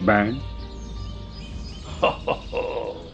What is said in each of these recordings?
Ben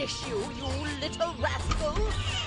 punish you, you little rascal!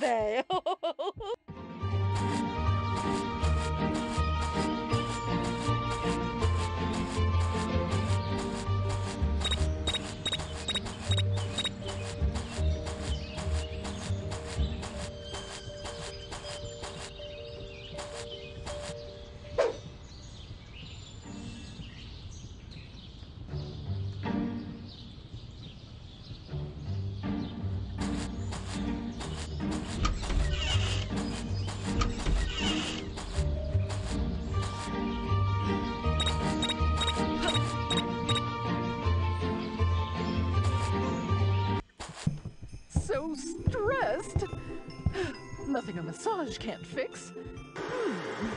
ideia. A massage can't fix. Hmm.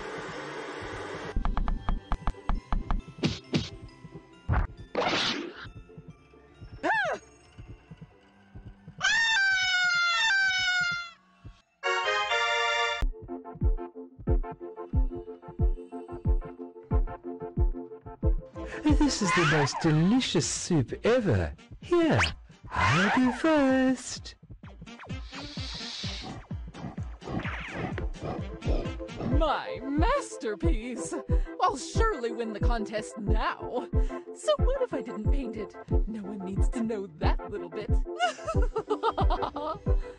This is the most delicious soup ever. Here, I'll go first. My masterpiece! I'll surely win the contest now. So what if I didn't paint it? No one needs to know that little bit.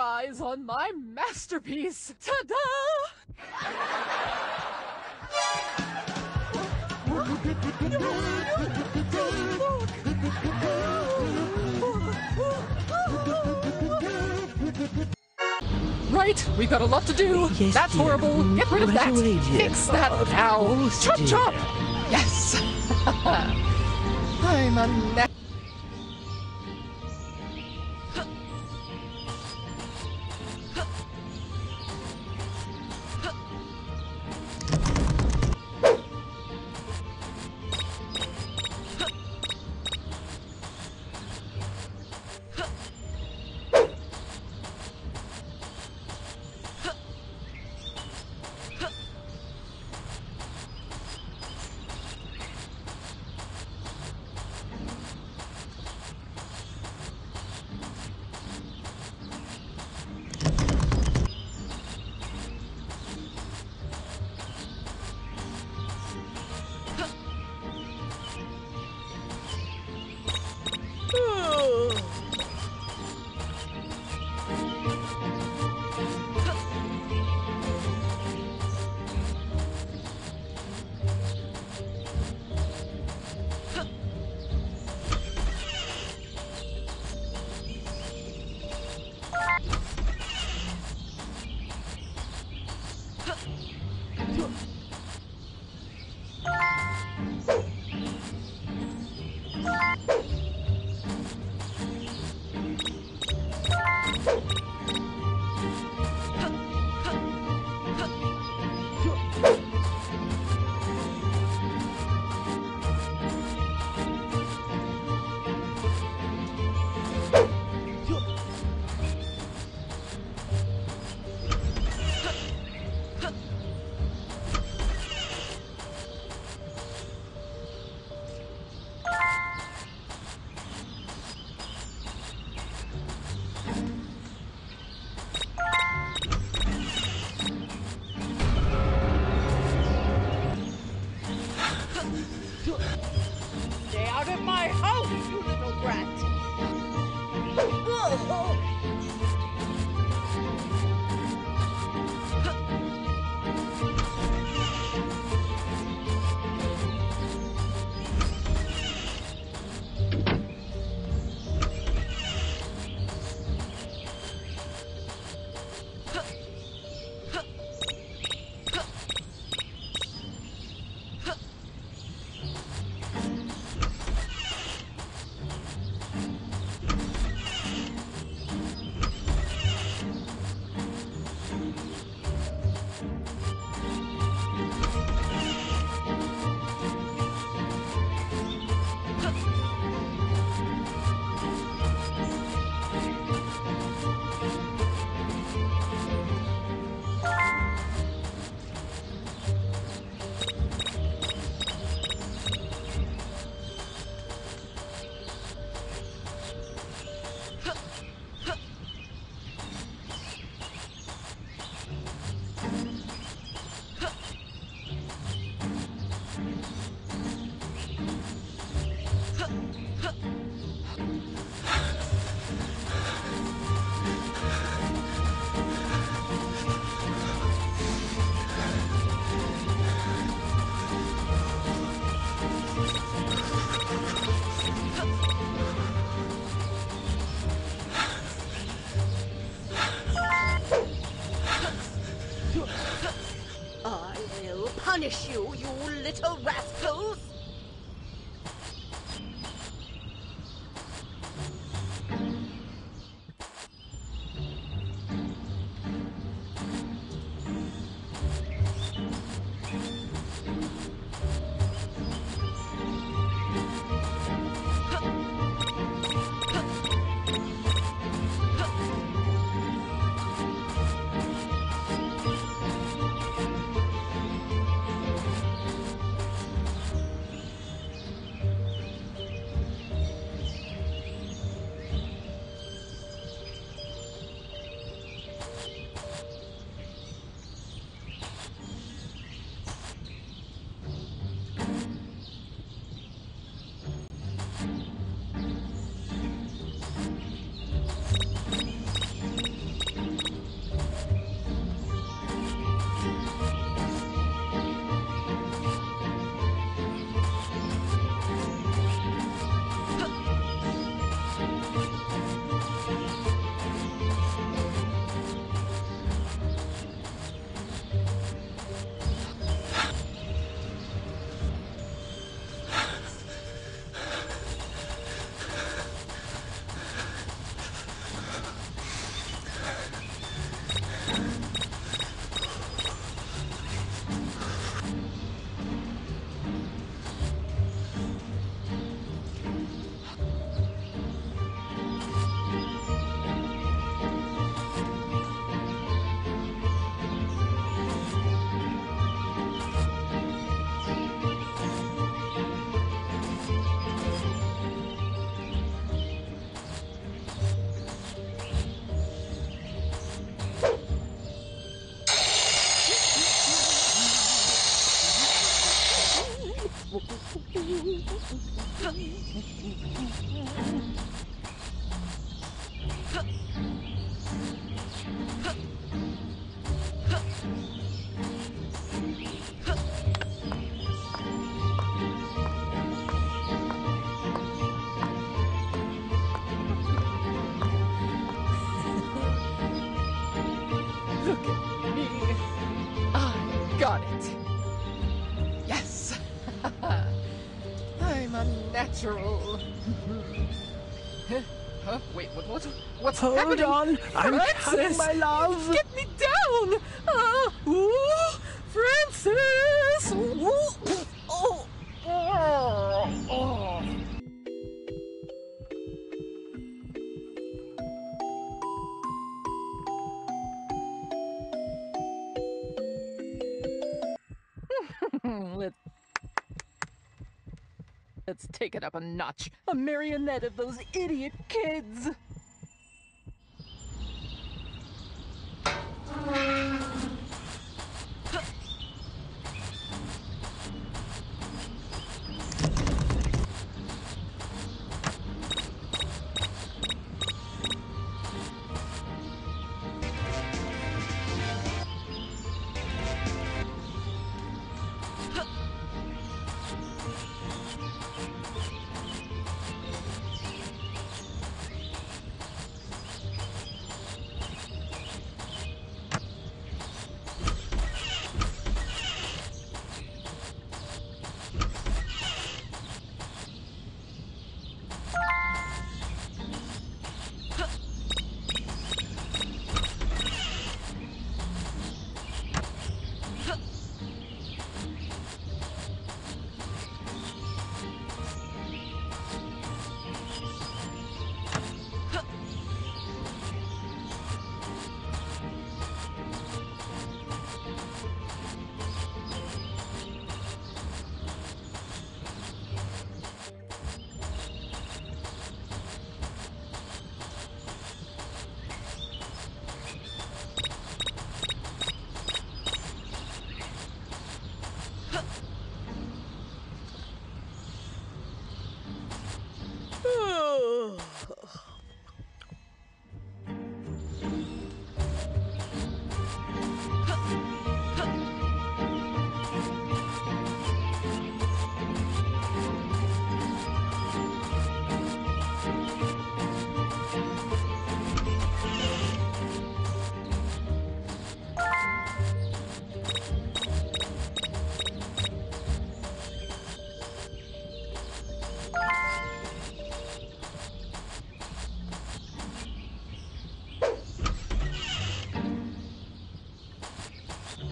eyes on my masterpiece. Ta-da! Right, we've got a lot to do. Yes, That's dear. horrible. Get rid of that. Fix that now. Chop chop. Yes. I'm a Oh, natural. Huh? Huh? Wait, what, what, what's Hold happening? on, I'm coming, my love. Get take it up a notch. A marionette of those idiot kids.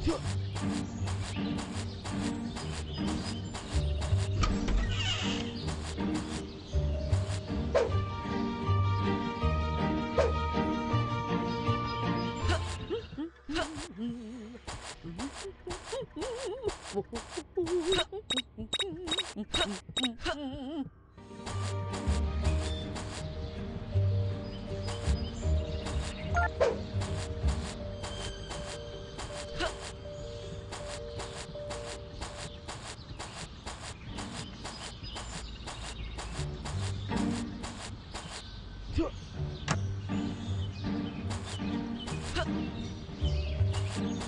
Yeah. フッ。